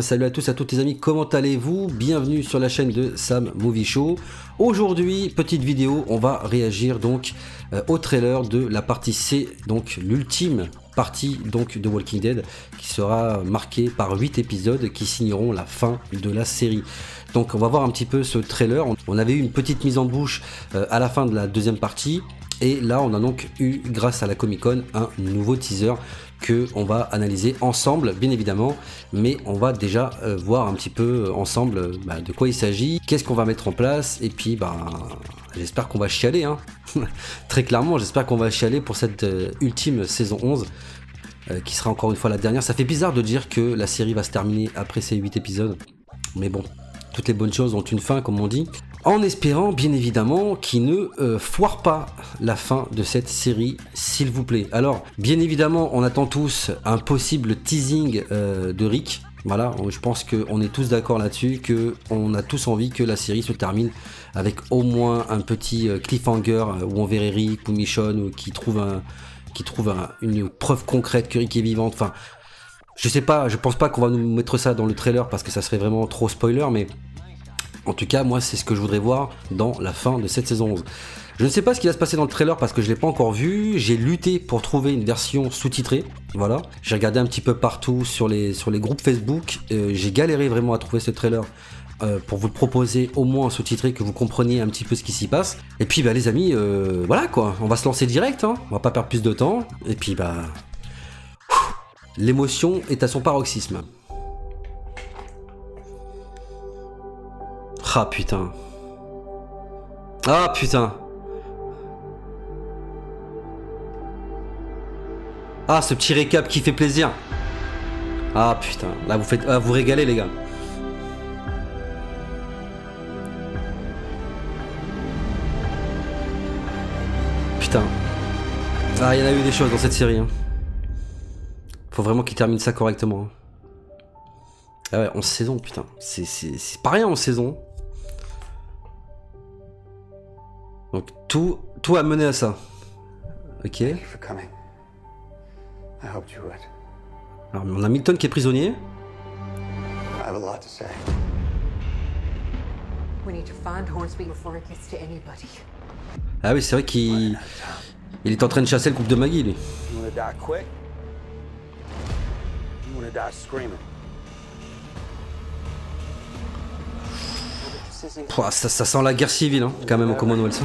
Salut à tous, à toutes les amis, comment allez-vous? Bienvenue sur la chaîne de Sam Movie Show. Aujourd'hui, petite vidéo, on va réagir donc euh, au trailer de la partie C, donc l'ultime partie donc de Walking Dead qui sera marquée par 8 épisodes qui signeront la fin de la série. Donc on va voir un petit peu ce trailer. On avait eu une petite mise en bouche euh, à la fin de la deuxième partie. Et là, on a donc eu, grâce à la Comic Con, un nouveau teaser que on va analyser ensemble, bien évidemment. Mais on va déjà euh, voir un petit peu euh, ensemble bah, de quoi il s'agit, qu'est-ce qu'on va mettre en place. Et puis, bah, j'espère qu'on va chialer. Hein. Très clairement, j'espère qu'on va chialer pour cette ultime saison 11 qui sera encore une fois la dernière. Ça fait bizarre de dire que la série va se terminer après ces 8 épisodes. Mais bon, toutes les bonnes choses ont une fin, comme on dit. En espérant, bien évidemment, qu'il ne euh, foire pas la fin de cette série, s'il vous plaît. Alors, bien évidemment, on attend tous un possible teasing euh, de Rick. Voilà, je pense qu'on est tous d'accord là-dessus, qu'on a tous envie que la série se termine avec au moins un petit euh, cliffhanger où on verrait Rick ou Michonne qui trouve, qui trouve une preuve concrète que Rick est vivante. Enfin, je sais pas, je pense pas qu'on va nous mettre ça dans le trailer parce que ça serait vraiment trop spoiler, mais en tout cas, moi, c'est ce que je voudrais voir dans la fin de cette saison 11. Je ne sais pas ce qui va se passer dans le trailer parce que je l'ai pas encore vu. J'ai lutté pour trouver une version sous-titrée. Voilà. J'ai regardé un petit peu partout sur les, sur les groupes Facebook. Euh, j'ai galéré vraiment à trouver ce trailer euh, pour vous le proposer au moins sous-titré, que vous compreniez un petit peu ce qui s'y passe. Et puis, bah, les amis, euh, voilà quoi. On va se lancer direct. Hein. On va pas perdre plus de temps. Et puis, bah. L'émotion est à son paroxysme. Ah putain. Ah putain. Ah ce petit récap qui fait plaisir. Ah putain. Là vous faites. Ah, vous régalez les gars. Putain. Ah il y en a eu des choses dans cette série. Hein. Faut vraiment qu'il termine ça correctement. Hein. Ah ouais, 11 saisons, putain. C'est pas rien en saison. Donc tout, tout a mené à ça. Ok. Alors on a Milton qui est prisonnier. Ah oui, c'est vrai qu'il il est en train de chasser le couple de Maggie, lui. Pouah, ça, ça, sent la guerre civile, hein, quand même, au Commonwealth. Ça.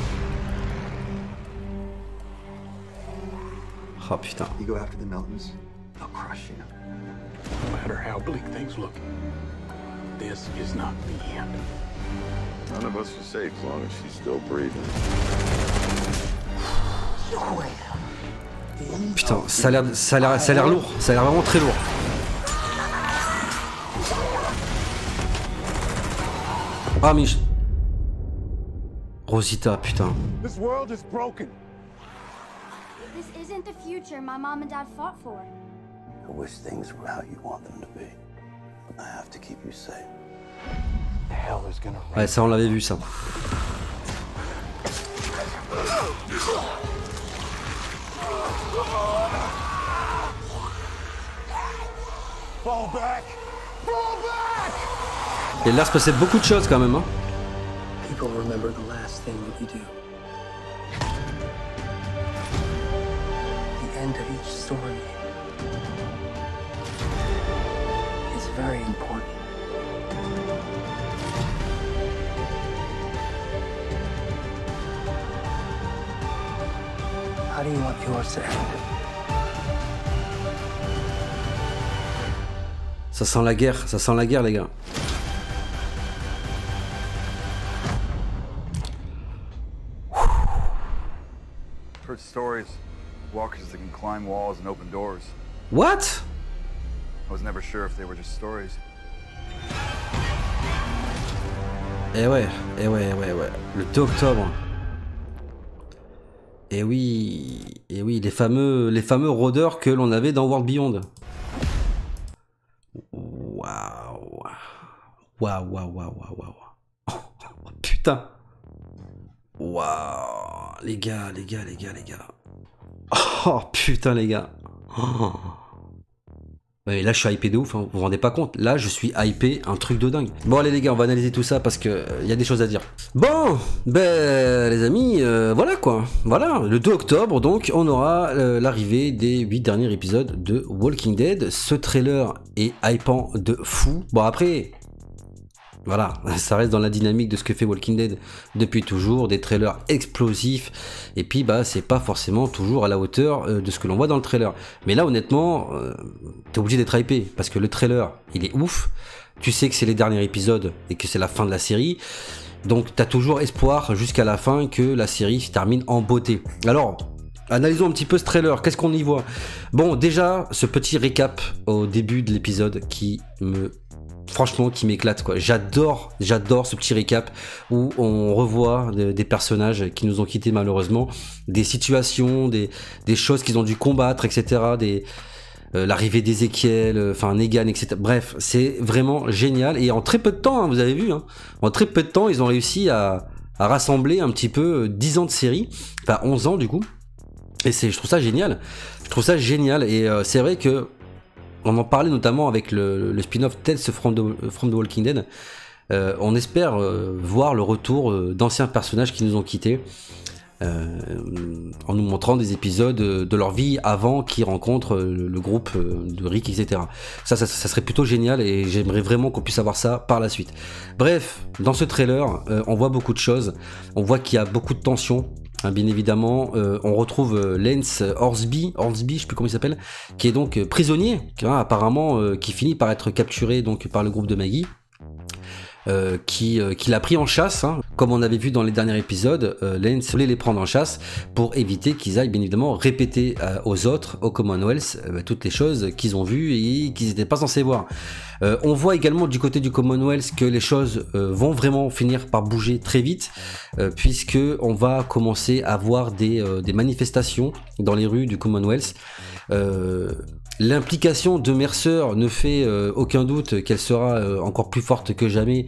Oh putain. You go after the Meltons, they'll crush you. No matter how bleak things look, this is not the end. None of us are safe as long as she's still breathing. Putain, ça a l'air, ça a l'air, ça a l'air lourd. Ça a l'air vraiment très lourd. Ah, Mich. Rosita, putain. This world is broken. This isn't the future my mom and dad fought for. I wish things were how you want them to be. I have to keep you safe. The hell is gonna Ouais, ça on l'avait vu ça. Fall back. Et là se passait beaucoup de choses quand même. Hein. People remember the last thing that you do. The end of each story is very important. How do you want yours to end? Ça sent la guerre, ça sent la guerre les gars. Climb walls and open doors. What? I was never sure if they were just stories. Eh ouais, eh ouais, eh ouais, ouais. Le 2 octobre. Et eh oui, et eh oui, les fameux, les fameux rôdeurs que l'on avait dans World Beyond. Waouh. Waouh, waouh, waouh, waouh, waouh. putain. Waouh, les gars, les gars, les gars, les gars. Oh putain, les gars. Et là, je suis hypé de ouf, hein, vous vous rendez pas compte. Là, je suis hypé, un truc de dingue. Bon, allez, les gars, on va analyser tout ça parce que il y a des choses à dire. Bon, ben, les amis, euh, voilà quoi. Voilà, le 2 octobre, donc, on aura euh, l'arrivée des 8 derniers épisodes de Walking Dead. Ce trailer est hypant de fou. Bon, après, voilà, ça reste dans la dynamique de ce que fait Walking Dead depuis toujours, des trailers explosifs, et puis bah c'est pas forcément toujours à la hauteur euh, de ce que l'on voit dans le trailer. Mais là honnêtement, euh, t'es obligé d'être hypé, parce que le trailer, il est ouf, tu sais que c'est les derniers épisodes et que c'est la fin de la série, donc t'as toujours espoir jusqu'à la fin que la série se termine en beauté. Alors, Analysons un petit peu ce trailer, qu'est-ce qu'on y voit? Bon, déjà, ce petit récap au début de l'épisode qui me franchement qui m'éclate quoi. J'adore, j'adore ce petit récap où on revoit des personnages qui nous ont quittés malheureusement, des situations, des, des choses qu'ils ont dû combattre, etc. Des euh, l'arrivée d'Ezekiel, euh, enfin Negan, etc. Bref, c'est vraiment génial et en très peu de temps, hein, vous avez vu, hein, en très peu de temps, ils ont réussi à, à rassembler un petit peu 10 ans de série, enfin 11 ans du coup. Et c'est, je trouve ça génial. Je trouve ça génial et euh, c'est vrai que on en parlait notamment avec le, spin-off Tales from the, from Walking Dead. Euh, on espère euh, voir le retour euh, d'anciens personnages qui nous ont quittés. en nous montrant des épisodes de leur vie avant qu'ils rencontrent le, groupe de Rick, etc. Ça, ça, serait plutôt génial et j'aimerais vraiment qu'on puisse avoir ça par la suite. Bref, dans ce trailer, on voit beaucoup de choses. On voit qu'il y a beaucoup de tensions. Hein, bien évidemment, euh, on retrouve euh, Lance Horsby, Horsby, je sais plus comment il s'appelle, qui est donc euh, prisonnier, hein, apparemment, qui finit par être capturé donc par le groupe de Maggie. Qui, qui l'a pris en chasse, hein. comme on avait vu dans les derniers épisodes, Lance voulait les prendre en chasse pour éviter qu'ils aillent bien évidemment répéter aux autres, au Commonwealth, toutes les choses qu'ils ont vues et qu'ils n'étaient pas censés voir. Euh, on voit également du côté du Commonwealth que les choses euh, vont vraiment finir par bouger très vite, euh, puisque on va commencer à voir des, des, manifestations dans les rues du Commonwealth. L'implication de Mercer ne fait aucun doute qu'elle sera encore plus forte que jamais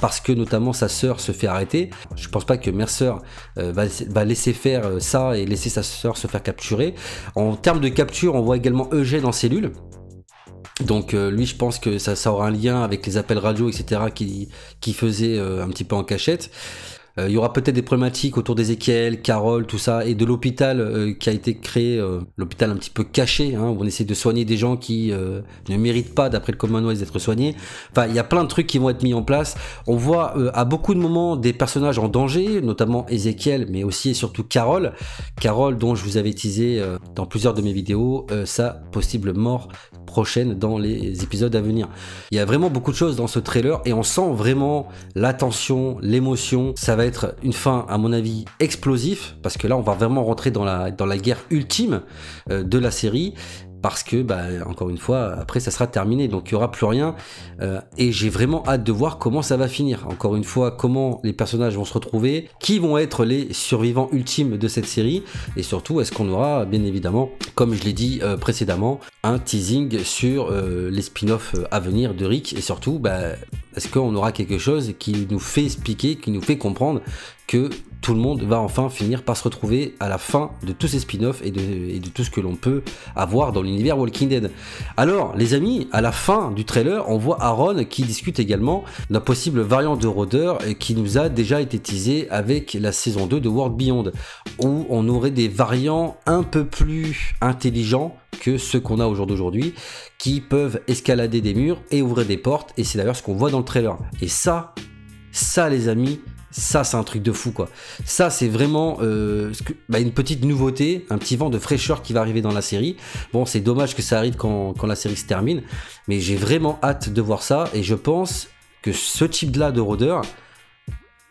parce que notamment sa sœur se fait arrêter. Je pense pas que Mercer va, va, laisser faire ça et laisser sa sœur se faire capturer. En termes de capture, on voit également Eugène en cellule. Donc euh, lui, je pense que ça, aura un lien avec les appels radio, etc., qui, qui faisait euh, un petit peu en cachette. Euh, il y aura peut-être des problématiques autour d'Ezekiel, Carole, tout ça, et de l'hôpital euh, qui a été créé, euh, l'hôpital un petit peu caché, hein, où on essaie de soigner des gens qui ne méritent pas, d'après le Commonwealth, d'être soignés. Enfin, il y a plein de trucs qui vont être mis en place. On voit à beaucoup de moments des personnages en danger, notamment Ezekiel, mais aussi et surtout Carole. Carole, dont je vous avais teasé dans plusieurs de mes vidéos, sa possible mort prochaine dans les épisodes à venir. Il y a vraiment beaucoup de choses dans ce trailer et on sent vraiment l'attention, l'émotion. Ça va être une fin, à mon avis, explosif, parce que là, on va vraiment rentrer dans la, dans la guerre ultime euh, de la série parce que bah, encore une fois après ça sera terminé donc il y aura plus rien euh, et j'ai vraiment hâte de voir comment ça va finir. Encore une fois comment les personnages vont se retrouver qui vont être les survivants ultimes de cette série et surtout est-ce qu'on aura bien évidemment comme je l'ai dit euh, précédemment un teasing sur les spin-offs à venir de Rick et surtout bah, est-ce qu'on aura quelque chose qui nous fait expliquer qui nous fait comprendre que tout le monde va enfin finir par se retrouver à la fin de tous ces spin-offs et de, tout ce que l'on peut avoir dans l'univers Walking Dead? Alors, les amis, à la fin du trailer, on voit Aaron qui discute également d'un possible variant de Roder qui nous a déjà été teasé avec la saison 2 de World Beyond, où on aurait des variants un peu plus intelligents que ceux qu'on a au jour d'aujourd'hui, qui peuvent escalader des murs et ouvrir des portes, et c'est d'ailleurs ce qu'on voit dans le trailer. Et ça, ça les amis, ça, c'est un truc de fou, quoi. Ça, c'est vraiment euh, bah, une petite nouveauté, un petit vent de fraîcheur qui va arriver dans la série. Bon, c'est dommage que ça arrive quand, la série se termine, mais j'ai vraiment hâte de voir ça, et je pense que ce type-là de rôdeur,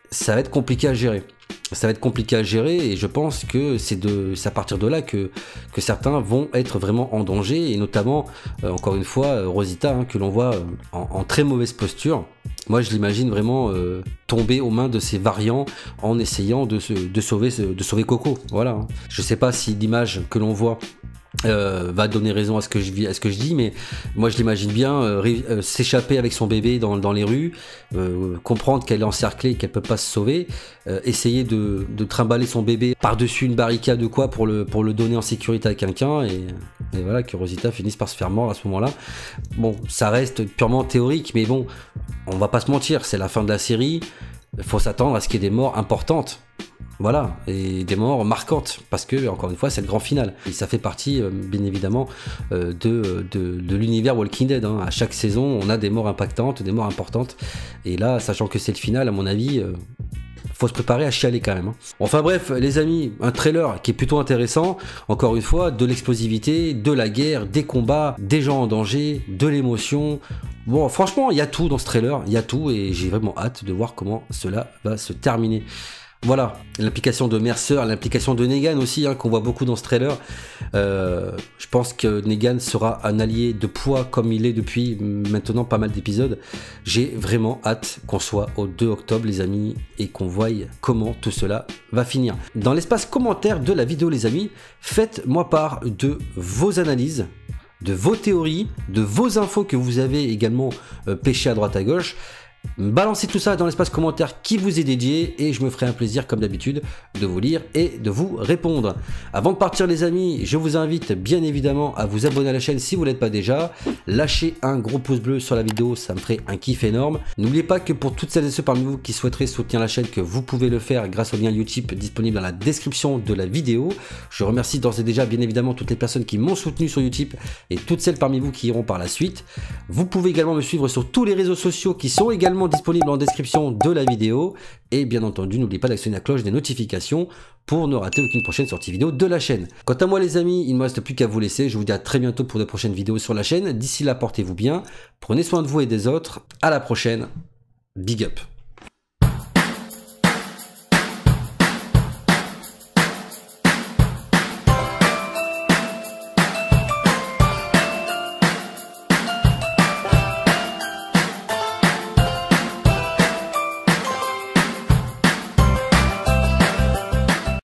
ça va être compliqué à gérer. Ça va être compliqué à gérer et je pense que c'est de à partir de là que, que certains vont être vraiment en danger et notamment euh, encore une fois euh, Rosita hein, que l'on voit en, très mauvaise posture moi, je l'imagine vraiment euh, tomber aux mains de ces variants en essayant de, sauver, de sauver Coco. Voilà. Hein. Je sais pas si l'image que l'on voit euh, va donner raison à ce que je, dis, mais moi je l'imagine bien euh, euh, s'échapper avec son bébé dans, les rues, comprendre qu'elle est encerclée, qu'elle peut pas se sauver, essayer de, trimballer son bébé par-dessus une barricade ou quoi pour le, donner en sécurité à quelqu'un, et, et, voilà que Rosita finisse par se faire mort à ce moment-là. Bon, ça reste purement théorique, mais bon, on va pas se mentir, c'est la fin de la série, faut s'attendre à ce qu'il y ait des morts importantes. Voilà, et des morts marquantes, parce que, encore une fois, c'est le grand final. Et ça fait partie, euh, bien évidemment, euh, de, de, l'univers Walking Dead. Hein. À chaque saison, on a des morts impactantes, des morts importantes. Et là, sachant que c'est le final, à mon avis, euh, faut se préparer à chialer quand même. Hein. Enfin bref, les amis, un trailer qui est plutôt intéressant. Encore une fois, de l'explosivité, de la guerre, des combats, des gens en danger, de l'émotion. Bon, franchement, il y a tout dans ce trailer, il y a tout, et j'ai vraiment hâte de voir comment cela va se terminer. Voilà, l'implication de Mercer, l'implication de Negan aussi, hein, qu'on voit beaucoup dans ce trailer. Euh, je pense que Negan sera un allié de poids comme il est depuis maintenant pas mal d'épisodes. J'ai vraiment hâte qu'on soit au 2 octobre, les amis, et qu'on voie comment tout cela va finir. Dans l'espace commentaire de la vidéo, les amis, faites-moi part de vos analyses de vos théories, de vos infos que vous avez également euh, pêché à droite à gauche. Balancez tout ça dans l'espace commentaire qui vous est dédié et je me ferai un plaisir comme d'habitude de vous lire et de vous répondre. Avant de partir les amis, je vous invite bien évidemment à vous abonner à la chaîne si vous ne l'êtes pas déjà. Lâchez un gros pouce bleu sur la vidéo, ça me ferait un kiff énorme. N'oubliez pas que pour toutes celles et ceux parmi vous qui souhaiteraient soutenir la chaîne, que vous pouvez le faire grâce au lien Utip disponible dans la description de la vidéo. Je remercie d'ores et déjà bien évidemment toutes les personnes qui m'ont soutenu sur Utip et toutes celles parmi vous qui iront par la suite. Vous pouvez également me suivre sur tous les réseaux sociaux qui sont disponible en description de la vidéo. Et bien entendu, n'oubliez pas d'actionner la cloche des notifications pour ne rater aucune prochaine sortie vidéo de la chaîne. Quant à moi les amis, il ne me reste plus qu'à vous laisser. Je vous dis à très bientôt pour de prochaines vidéos sur la chaîne. D'ici là, portez-vous bien, prenez soin de vous et des autres. À la prochaine. Big up